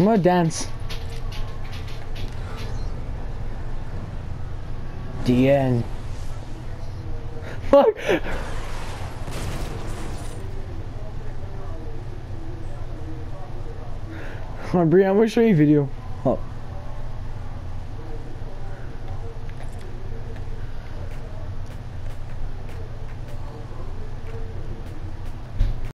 I'm gonna dance. The end. Fuck. Come on, I'm gonna show you a video.